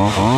Oh,